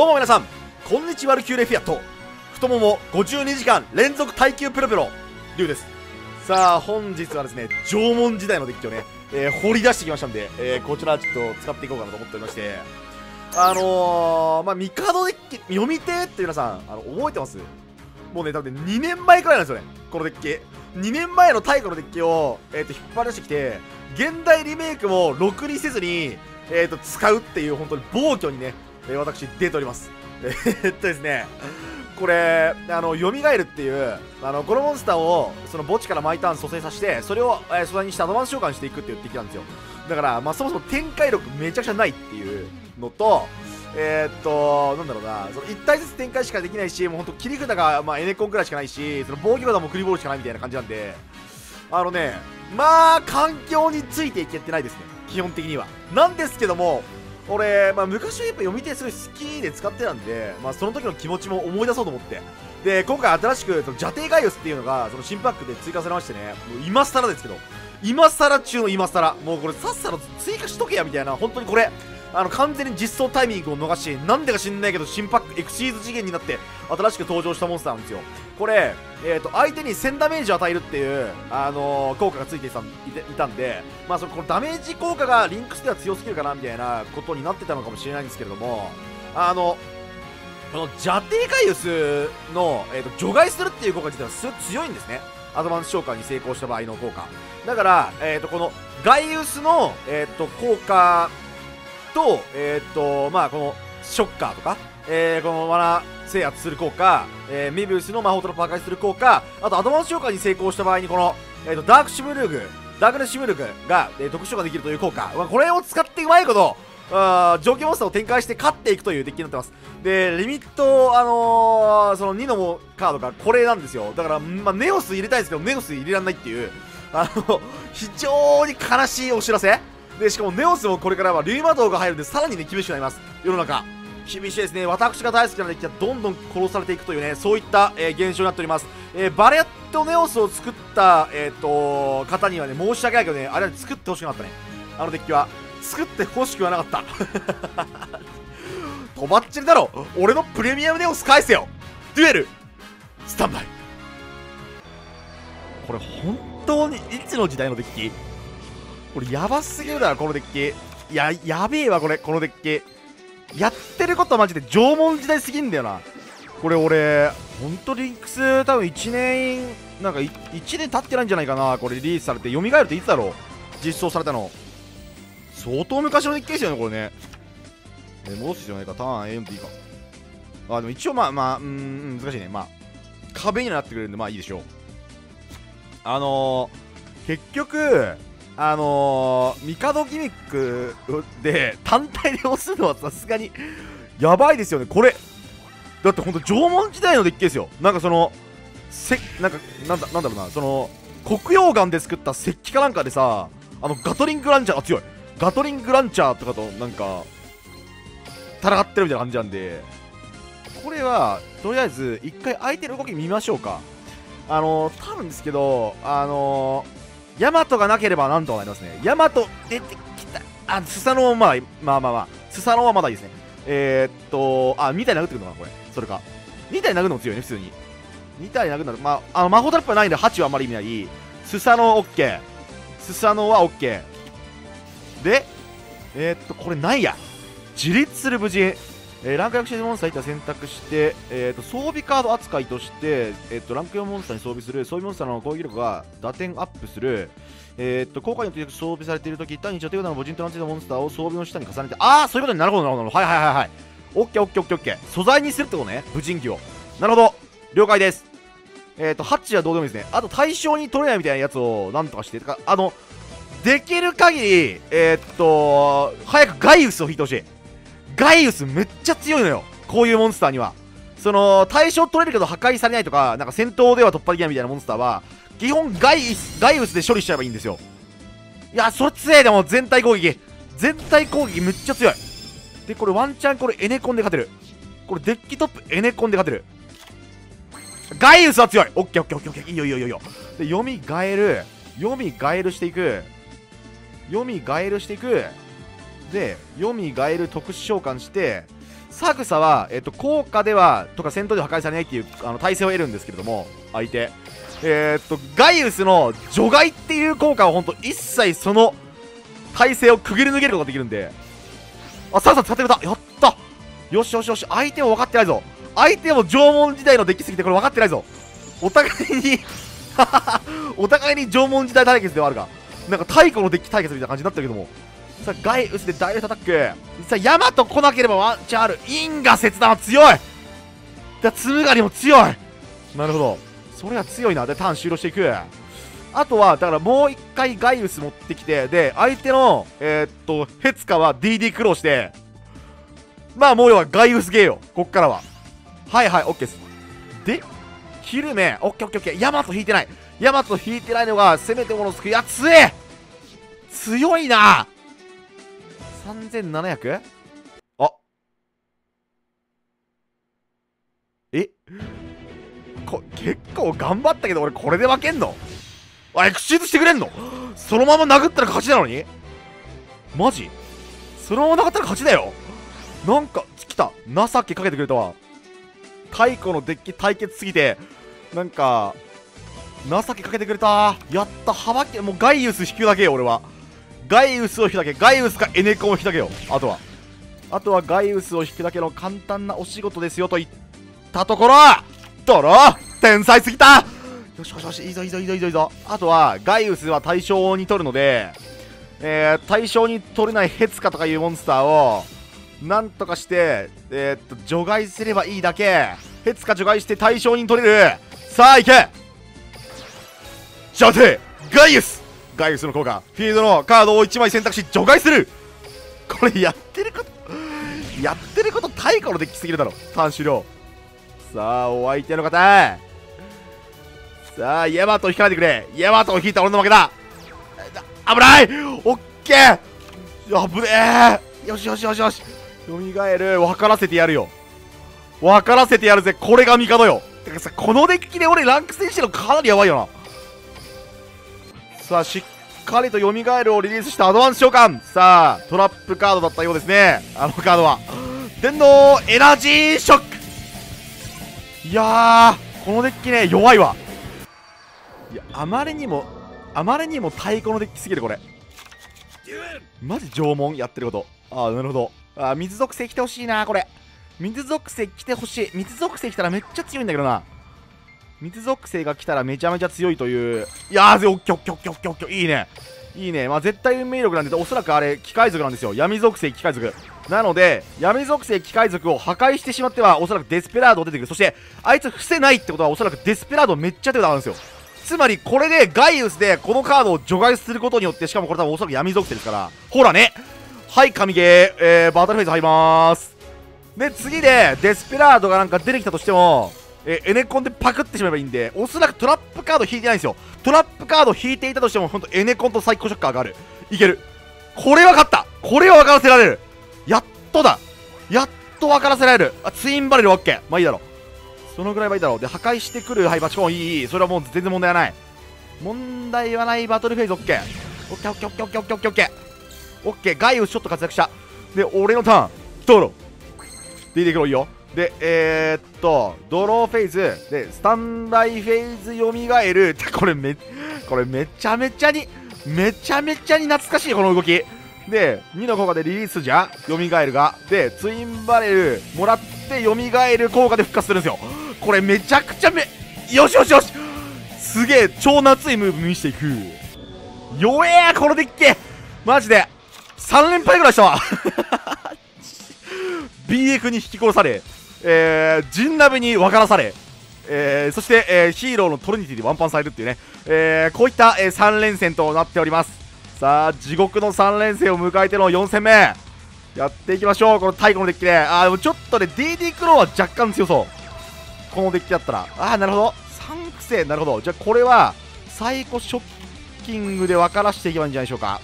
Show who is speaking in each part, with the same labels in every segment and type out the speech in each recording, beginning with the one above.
Speaker 1: どうも皆さんこんにちはルキューレフィアット。太もも52時間連続耐久プロペロリュウです。さあ本日はですね縄文時代のデッキをね、えー掘り出してきましたんで、えーこちらちょっと使っていこうかなと思っておりましてあのー、まあ、ミカドデッキ読み手って皆さんあの覚えてます？もうね多分ね2年前くらいなんですよねこのデッキ。2年前の太古のデッキを、えー、と引っ張り出してきて現代リメイクもろくにせずに、えー、と使うっていう本当に暴挙にね、え私出ております。えっとですねこれあの蘇るっていうあのこのモンスターをその墓地から毎ターン蘇生させてそれを、えー素材にしてアドバンス召喚していくっていう敵なんですよ。だから、まあ、そもそも展開力めちゃくちゃないっていうのとえーっとなんだろうなその1体ずつ展開しかできないしもうほんと切り札が、まあ、エネコンくらいしかないしその防御札もクリボールしかないみたいな感じなんであのねまあ環境についていけてないですね基本的には。なんですけども俺、まあ、昔はやっぱ読み手すごい好きで使ってたんで、まあ、その時の気持ちも思い出そうと思って。で今回新しくその邪帝ガイオスっていうのがその新パックで追加されましてねもう今更ですけど今更中の今更。もうこれさっさと追加しとけやみたいな本当にこれ。あの完全に実装タイミングを逃しなんでか知んないけど新パックエクシーズ次元になって新しく登場したモンスターなんですよ。これ、えー、と相手に1000ダメージを与えるっていう、あのー効果がついていたいたんで、まあ、そのこのダメージ効果がリンクスでは強すぎるかなみたいなことになってたのかもしれないんですけれどもあのこのジャテイガイウスの、えー、と除外するっていう効果自体はすごく強いんですね。アドバンス召喚に成功した場合の効果。だから、えー、とこのガイウスの、えー、と効果と,、えーとまあ、このショッカーとか、えーこの罠制圧する効果、えーメビウスの魔法トラップ破壊する効果あとアドバンス召喚に成功した場合にこの、えー、とダークシムルーグダークネシムルーグが、えー特殊召喚できるという効果、まあ、これを使ってうまいことあ上級モンスターを展開して勝っていくというデッキになってます。でリミット、あのーその2のカードがこれなんですよ。だから、まあ、ネオス入れたいですけどネオス入れられないっていうあの非常に悲しいお知らせ。でしかもネオスもこれからはリュウマドウが入るんでさらにね厳しくなります。世の中。厳しいですね。私が大好きなデッキはどんどん殺されていくというねそういった、えー現象になっております、えーバレットネオスを作った、えー、と方にはね申し訳ないけどねあれは作ってほしくなかったね。あのデッキは。作ってほしくはなかった。とばっちりだろ。俺のプレミアムネオス返せよ。デュエル。スタンバイ。これ本当にいつの時代のデッキ？これやばすぎるだろこのデッキ。ややべえわこれこのデッキ。やってることマジで縄文時代すぎんだよな。これ俺本当リンクス多分1年なんか1年経ってないんじゃないかなこれリリースされて。蘇るっていつだろう？実装されたの。相当昔のデッキですよねこれね。え戻す必要ないか。ターン A4 っていいか。あでも一応まあまあうん難しいね。まあ壁になってくれるんでまあいいでしょう。あのー、結局あのー、ミカドギミックで単体で押すのはさすがにやばいですよね。これ。だってほんと縄文時代のデッキですよ。なんかそのせなんかなんだなんだろうな。その黒曜岩で作った石器かなんかでさあのガトリングランチャーあ強い。ガトリングランチャーとかとなんか戦ってるみたいな感じなんで。これはとりあえず一回相手の動き見ましょうか。あの多分ですけどあのヤマトがなければなんとかなりますね。ヤマト出てきた。あスサノオまあまあまあまあ。スサノオはまだいいですね。えー、っとあ2体殴ってくるのかなこれ。それか。2体殴るのも強いね普通に。2体殴るのまああの魔法トラップはないんで8はあんまり意味ない。スサノオ OK スサノオは OK でえー、っとこれないや。自立する無人えーランク4シーズンモンスター1体選択して、えー、と装備カード扱いとして、えー、とランク4モンスターに装備する装備モンスターの攻撃力が打点アップする、えー、と効果によって装備されているとき単に女帝の母人となっているモンスターを装備の下に重ねてああそういうことになるほどなるほどはいはいはいはい。オッケーオッケーオッケーオッケー。素材にするってことね無人機を。なるほど。了解です。えっ、とハッチはどうでもいいですね。あと対象に取れないみたいなやつをなんとかしてかあのできる限りえっ、と早くガイウスを引いてほしい。ガイウスめっちゃ強いのよ。こういうモンスターには。その対象取れるけど破壊されないとかなんか戦闘では突破できないみたいなモンスターは基本ガイガイウスで処理しちゃえばいいんですよ。いやそれ強い。でも全体攻撃。全体攻撃めっちゃ強い。でこれワンチャンこれエネコンで勝てる。これデッキトップエネコンで勝てる。ガイウスは強い。オッケーオッケーオッケーオッケー。いいよいいよいいよ。で読みガエル。読みガエルしていく。読みガエルしていく。で読みガエル特殊召喚してサグサは、えっと、効果ではとか戦闘で破壊されないっていうあの耐性を得るんですけれども相手。えー、っとガイウスの除外っていう効果は本当一切その耐性をくぐり抜けることができるんで。あサグサ使ってくれた。やった。よしよしよし。相手も分かってないぞ。相手も縄文時代のデッキすぎてこれ分かってないぞ。お互いに お互いに縄文時代対決ではあるがなんか太古のデッキ対決みたいな感じになってるけども。さあガイウスでダイレクトアタック。さあヤマト来なければワンチャンある。因果切断は強い。だツムガリも強い。なるほど。それは強いな。でターン終了していく。あとはだからもう一回ガイウス持ってきてで相手のえー、っとヘツカは DD 苦労して。まあもう要はガイウスゲーよ。こっからは。はいはいオッケーです。でキルメオッケーオッケーオッケー。ヤマト引いてない。ヤマト引いてないのがせめてものすくい。や強え。強いな 3700? あ。え？こ結構頑張ったけど俺これで負けんの？あエクシーズしてくれんの？そのまま殴ったら勝ちなのに？マジ？そのまま殴ったら勝ちだよ。なんか来た。情けかけてくれたわ。太古のデッキ対決すぎて。なんか情けかけてくれた。やった幅けもうガイウス引くだけよ俺は。ガイウスを引くだけガイウスかエネコンを引くだけよ。あとは。あとはガイウスを引くだけの簡単なお仕事ですよと言ったところ。ドロー。天才すぎた。よしよしよしいいぞいいぞいいぞいいぞ。いいぞあとはガイウスは対象に取るのでえー、対象に取れないヘツカとかいうモンスターをなんとかしてえー、っと除外すればいいだけ。ヘツカ除外して対象に取れる。さあ行け。射程ガイウス。ガイウスの効果フィールドのカードを1枚選択し除外する。これやってることやってること太古のデッキすぎるだろ。ターン終了さあお相手の方。さあヤマトを引かないでくれ。ヤマトを引いた俺の負けだ。危ない!オッケー!危ねえ!よしよしよしよし。蘇る。分からせてやるよ。分からせてやるぜ。これが帝よ。てかさこのデッキで俺ランク戦士のかなりやばいよな。さあしっかりと蘇るをリリースしたアドバンス召喚。さあトラップカードだったようですね。あのカードは。電動エナジーショック。いやーこのデッキね弱いわ。いやあまりにもあまりにも太鼓のデッキすぎるこれ。マジ縄文やってること。ああなるほど。あ水属性来てほしいなこれ。水属性来てほしい。水属性来たらめっちゃ強いんだけどな。水属性が来たらめちゃめちゃ強いという。いやーオッケーオッケーオッケーオッケーオッケーいいね。いいね。まあ絶対運命力なんでおそらくあれ機械族なんですよ。闇属性機械族。なので闇属性機械族を破壊してしまってはおそらくデスペラード出てくる。そしてあいつ伏せないってことはおそらくデスペラードめっちゃ出たんですよ。つまりこれでガイウスでこのカードを除外することによってしかもこれ多分おそらく闇属性ですから。ほらね。はい神ゲー、えー、バトルフェイズ入りまーす。で次でデスペラードがなんか出てきたとしてもえー、エネコンでパクってしまえばいいんで、おそらくトラップカード引いてないんですよ。トラップカード引いていたとしても、ほんとエネコンとサイコショッカーがある。いける。これは勝った。これは分からせられる。やっとだ。やっと分からせられる。あ、ツインバレル OK。まあいいだろう。そのぐらいはいいだろう。で、破壊してくる、はい、バチコン、いい、いい。それはもう全然問題はない。問題はない、バトルフェイズ OK。OK、OK、OK、OK、OK、OK。OK、ガイウスちょっと活躍した。で、俺のターン。どうろ。出てくろいいよ。で、えー、っと、ドローフェイズ、で、スタンバイフェイズ蘇る。これめ、これめちゃめちゃに、めちゃめちゃに懐かしい、この動き。で、2の効果でリリースじゃん蘇るが。で、ツインバレル、もらって蘇る効果で復活するんですよ。これめちゃくちゃめ、よしよしよしすげえ、超夏いムーブ見していく。弱えこのデッキマジで、3連敗ぐらいしたわ BF に引き殺され、えー、ジンナビに分からされ、えー、そして、えー、ヒーローのトリニティでワンパンされるっていうね、えー、こういった、えー、3連戦となっております。さあ地獄の3連戦を迎えての4戦目。やっていきましょう。この太古のデッキで。あでもちょっとね DD クローは若干強そう。このデッキだったら。ああなるほど。3苦戦なるほど。じゃあこれはサイコショッキングで分からしていけばいいんじゃないでしょうか。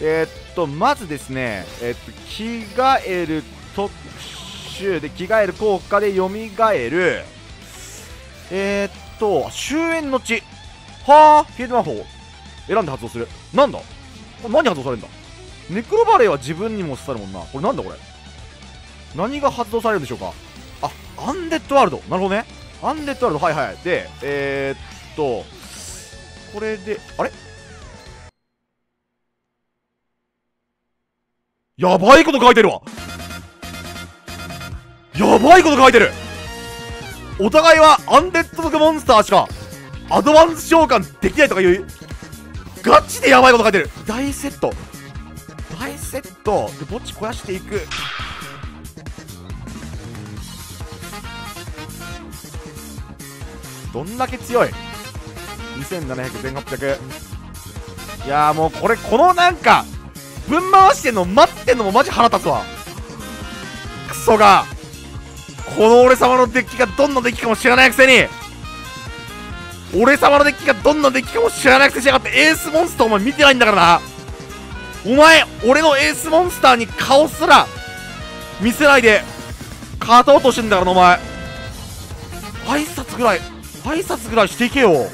Speaker 1: えー、っとまずですねえー、っと着替える特集で着替える効果で蘇る。えー、っと終焉の地。はあ？フィールド魔法選んで発動する。なんだ？何発動されるんだ？ネクロバレーは自分にも刺さるもんな。これなんだこれ？何が発動されるんでしょうか？あアンデッドワールド。なるほどね。アンデッドワールド。はいはい。でえー、っとこれであれ？やばいこと書いてるわ。やばいこと書いてる。お互いはアンデッド族モンスターしかアドバンス召喚できないとかいうガチでやばいこと書いてる。大セット。大セット。で墓地肥やしていく。どんだけ強い。2700、1800いやもうこれこのなんかぶん回してんの待ってんのもマジ腹立つわ。クソが。この俺様のデッキがどんなデッキかも知らないくせに。俺様のデッキがどんなデッキかも知らなくてしやがってエースモンスターお前見てないんだからな。お前俺のエースモンスターに顔すら見せないで勝とうとしてんだからなお前。挨拶ぐらい挨拶ぐらいしていけよ。